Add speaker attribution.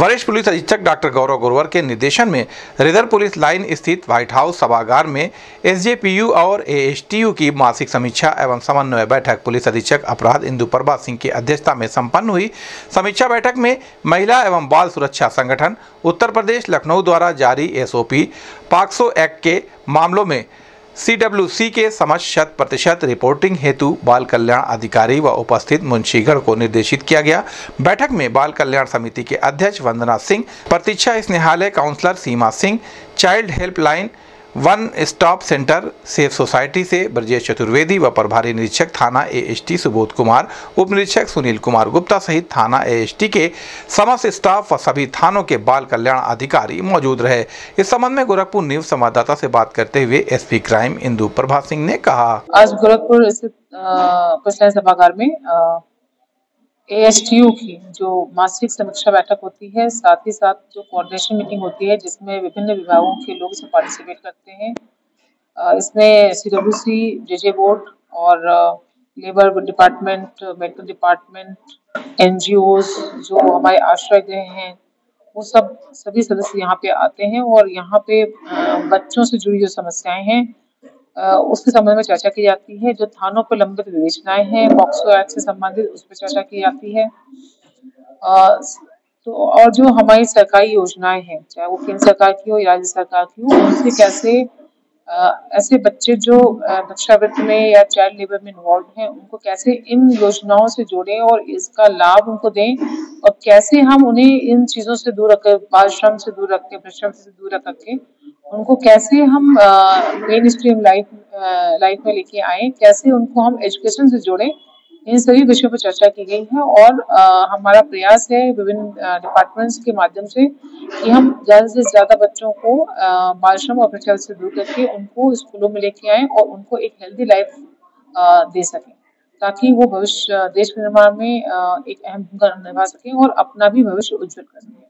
Speaker 1: वरिष्ठ पुलिस अधीक्षक डॉक्टर गौरव गुरवर के निर्देशन में रिज़र्व पुलिस लाइन स्थित व्हाइट हाउस सभागार में एसजेपीयू और एएसटीयू की मासिक समीक्षा एवं समन्वय बैठक। पुलिस अधीक्षक अपराध इंदु प्रभा सिंह की अध्यक्षता में संपन्न हुई समीक्षा बैठक में महिला एवं बाल सुरक्षा संगठन, उत्तर प्रदेश, लखनऊ द्वारा जारी एसओपी पाक्सो एक्ट के मामलों में सीडब्ल्यूसी के समक्ष शत प्रतिशत रिपोर्टिंग हेतु बाल कल्याण अधिकारी व उपस्थित मुंशीगढ़ को निर्देशित किया गया। बैठक में बाल कल्याण समिति के अध्यक्ष Vandana Singh, Pratiksha Snehalaya counsellor Seema Singh child helpline one stop centre safe society से ब्रजेश चतुर्वेदी व प्रभारी निरीक्षक थाना एएसटी सुबोध कुमार, उप निरीक्षक सुनील कुमार गुप्ता सहित थाना एएसटी के समस्त स्टाफ व सभी थानों के बाल कल्याण अधिकारी मौजूद रहे। इस संबंध में गोरखपुर न्यूज़ संवाददाता से बात करते हुए एसपी क्राइम इंदु प्रभा सिंह ने कहा।
Speaker 2: आज गोरखपुर स्थित सभागार में एएसटीयू की, जो मासिक समीक्षा बैठक होती है, साथ ही साथ जो कोऑर्डिनेशन मीटिंग होती है, जिसमें विभिन्न विभागों के लोग इसमें पार्टिसिपेट करते हैं। इसमें C W C J J board और labour department medical department NGO हमारे आश्रय गृह हैं, वो सब, सभी सदस्य यहाँ पे आते हैं और यहाँ पे बच्चों से जुड़ी जो समस्याएँ हैं उसके संबंध में चर्चा की जाती है। जो थानों पर लंबित विवेचनाएँ हैं पॉक्सो एक्ट से संबंधित, उस पर चर्चा की जाती है। तो और जो हमारी सरकारी योजनाएँ हैं, चाहे वो केंद्र सरकार की हो या राज्य सरकार की हो उनसे कैसे ऐसे बच्चे जो भिक्षावृत्ति में या चाइल्ड लेबर में इन्वॉल्व हैं, उनको कैसे इन योजनाओं से जोड़ें और इसका लाभ उनको दें? और कैसे हम उन्हें इन चीज़ों से दूर रखें बाल श्रम से दूर रखें भ्रष्टाचार से दूर रख उनको कैसे हम मेन स्ट्रीम लाइफ लाइफ में लेके आए कैसे उनको हम एजुकेशन से जोड़े इन सभी विषयों पर चर्चा की गई है और आ, हमारा प्रयास है विभिन्न डिपार्टमेंट्स के माध्यम से कि हम ज़्यादा से ज़्यादा बच्चों को बाल श्रम और भ्रष्टाचार से दूर करके उनको स्कूलों में लेके आए और उनको एक हेल्दी लाइफ दे सकें। ताकि वो भविष्य देश निर्माण में एक अहम भूमिका निभा सकें और अपना भी भविष्य उज्जवल कर सकें।